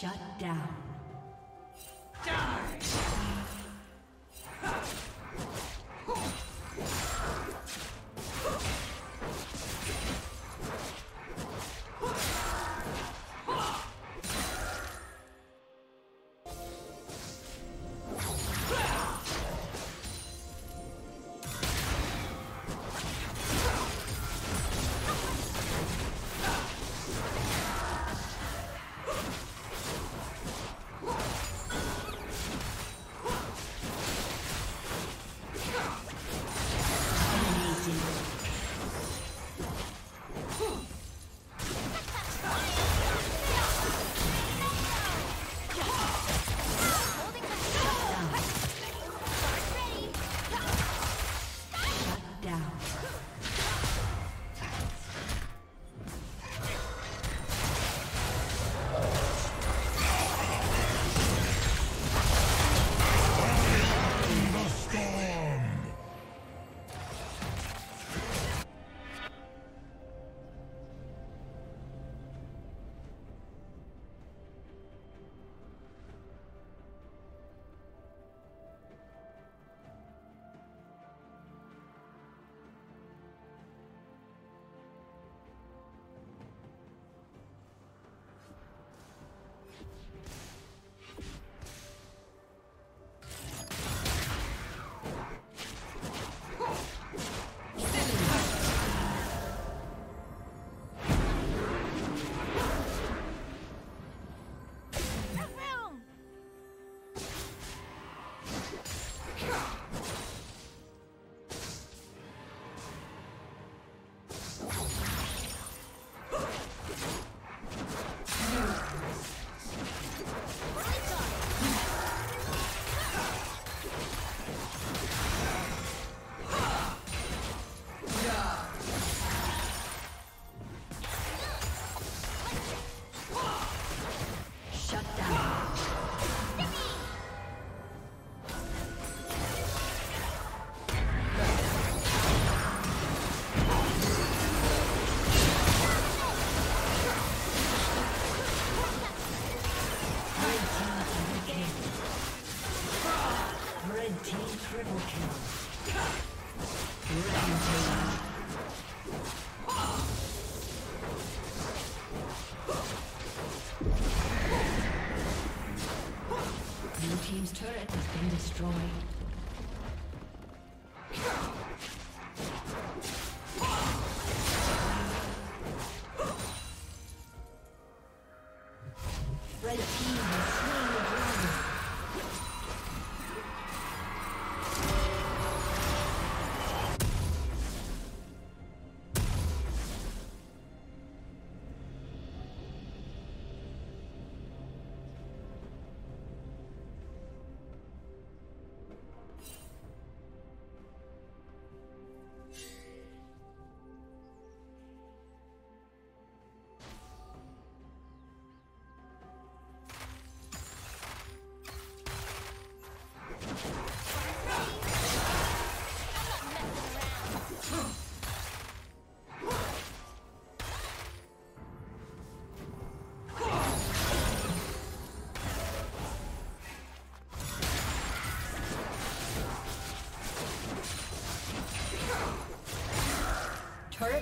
Shut down.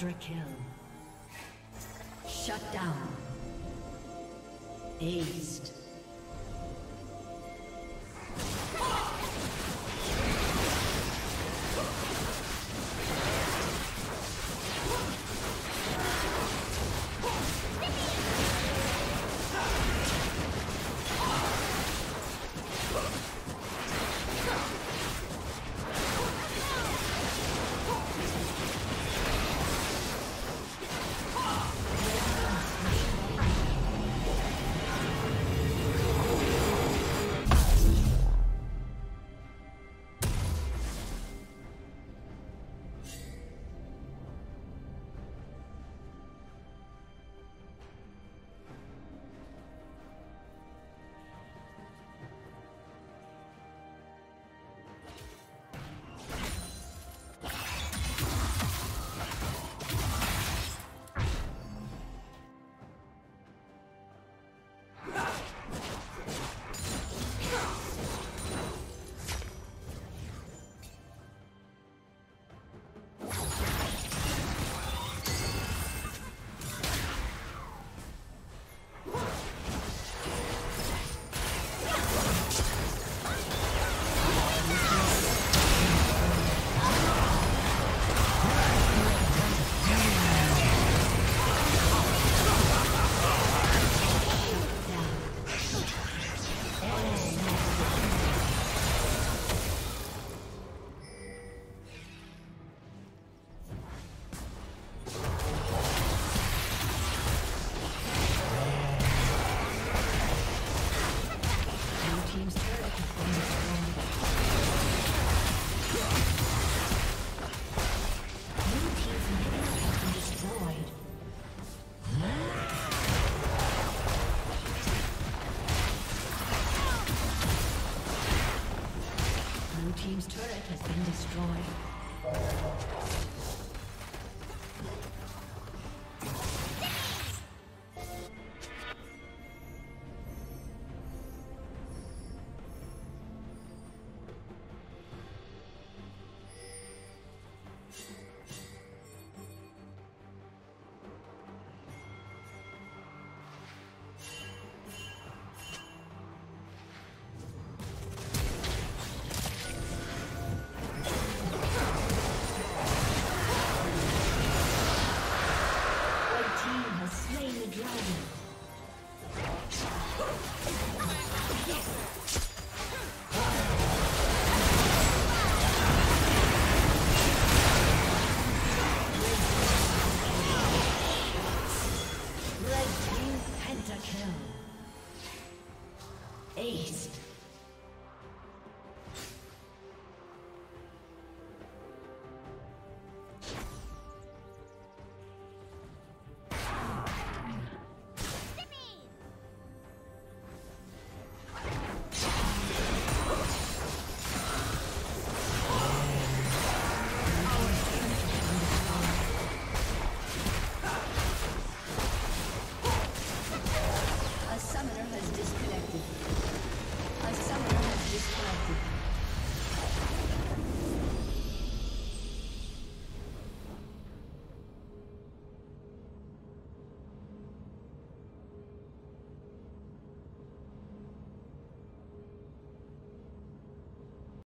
Quadra kill. Shut down. Aced.